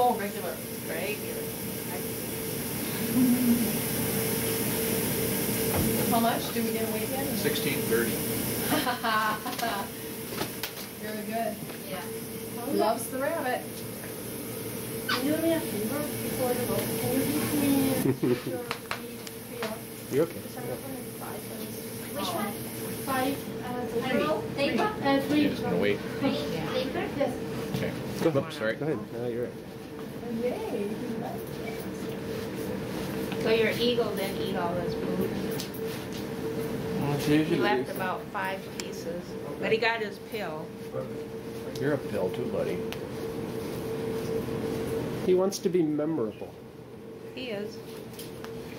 Oh, regular. Regular. How much? Do we get a weight yet? Sixteen thirty. Very good. Yeah. Loves the rabbit. Can you do me a favor before you go? Can you give me your pre-op? You okay? Because I'm not gonna five minutes. Which one? Five, uh, the Three. zero? Three. Uh, three. Just gonna wait. Three. Yes. Okay. Go Oops, sorry. Go ahead. No, you're right. Yay. So your eagle didn't eat all his food. He left about five pieces, but he got his pill. You're a pill too, buddy. He wants to be memorable. He is.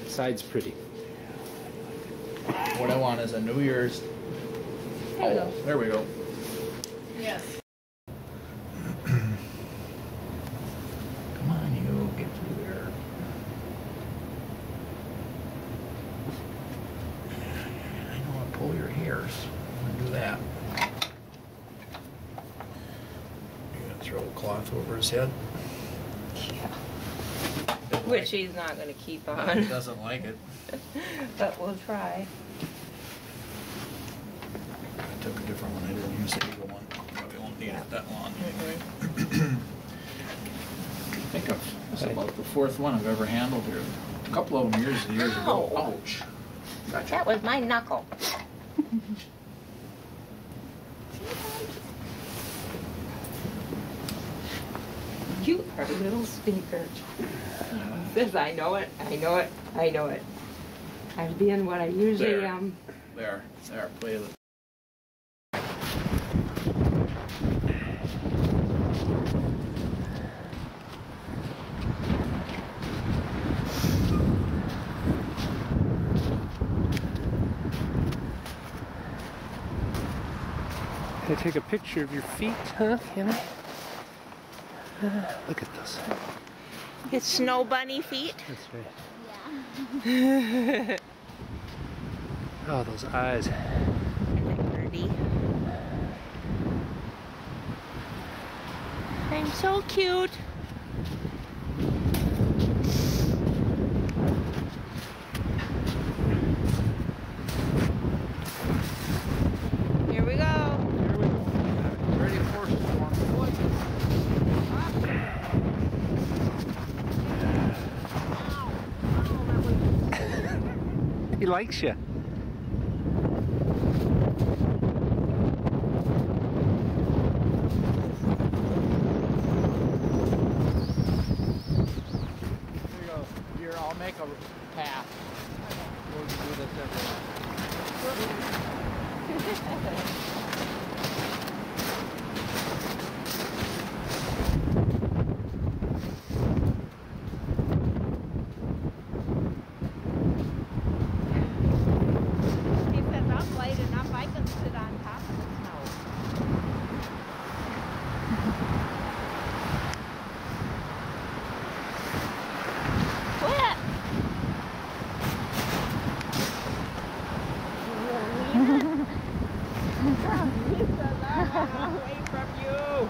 Side's pretty. What I want is a New Year's. There you Oh, go. there we go. Yes. Come on, you get through there. I don't want to pull your hairs. Do that. You gonna throw a cloth over his head? Which he's not gonna keep on, He doesn't like it. but we'll try. I took a different one. I didn't use the eagle one. Probably won't need it that long. Mm-hmm. I think I've, this is about the fourth one I've ever handled here. A couple of them years, and years ago. Ow. Ouch. That was my knuckle. You are a little stinker. Says I know it, I know it, I know it. I'm being what I usually There. am. There, there, play the. Take a picture of your feet, huh? Can I? Uh, look at this. It's snow bunny feet. That's right. Yeah. oh, those eyes. Birdie. I'm so cute. Here we go. Here we go. Ready for storm. He likes you. Here you go. Here, I'll make a path. We'll do this every. If it's not light enough, I can sit on top of the snow. Quit! away from you!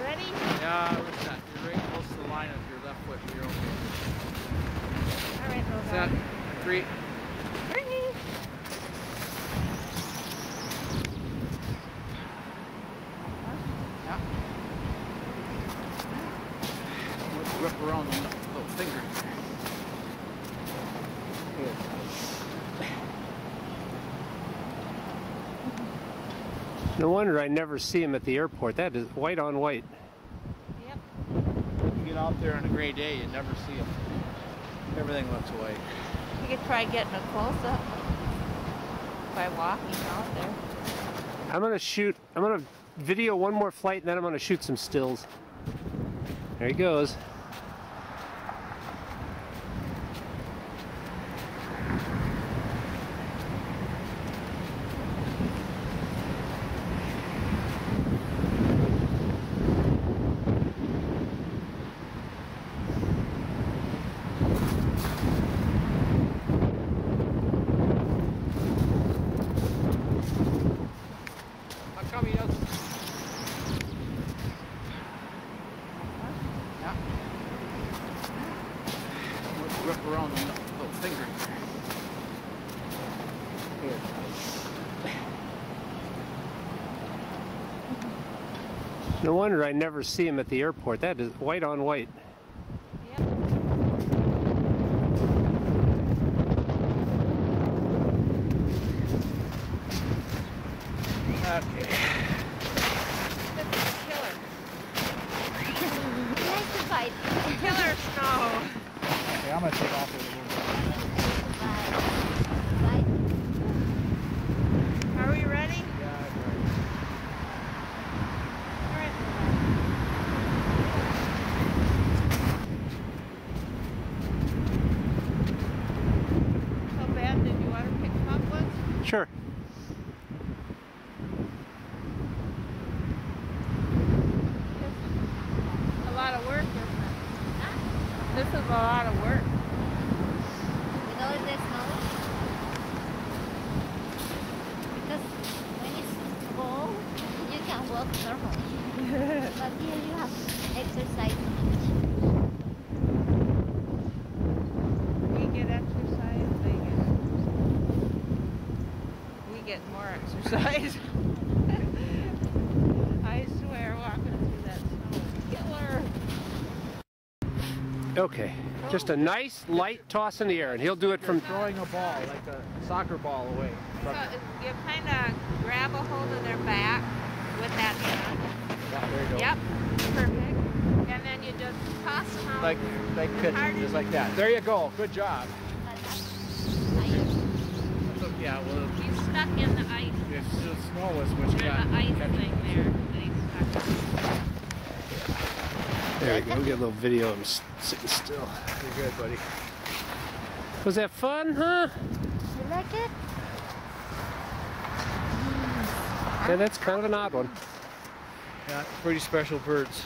Ready? Yeah, we're set. You're right close to the line of your left foot. You're okay. All right, hold Set. On. Three. Ready? Yeah. Whip around the little finger. No wonder I never see him at the airport. That is white on white. Yep. You get out there on a gray day, you never see him. Everything looks white. Could try getting a close up by walking out there. I'm gonna shoot. I'm gonna video one more flight, and then I'm gonna shoot some stills. There he goes. No wonder I never see him at the airport. That is white on white. Okay. Killer. Nice to fight. Killer snow. Okay, I'm gonna take off here a little Bye. Bye. Are we ready? bit. Yeah, All right. How bad did you want to pick them up with? Sure. A lot of work, isn't it? This is a lot of work. You know if there's snow? Because when it's cold, you can walk normally. but here you have to exercise much. We get exercise, they get exercise. We get more exercise. I swear, walking through that snow is killer. Okay. Just a nice light toss in the air, and he'll do it from. Throwing a ball, like a soccer ball away. So you kind of grab a hold of their back with that hand. Yeah, there you go. Yep, perfect. And then you just toss them out. Like, like pitching, just like that. There you go. Good job. But that's nice. So, yeah, well, He's stuck in the ice. if the snow was what you There's got. an ice thing there. and he's stuck. There you go. We'll get a little video of him sitting still. You're good, buddy. Was that fun, huh? You like it? Yeah, that's kind of an odd one. Yeah, pretty special birds.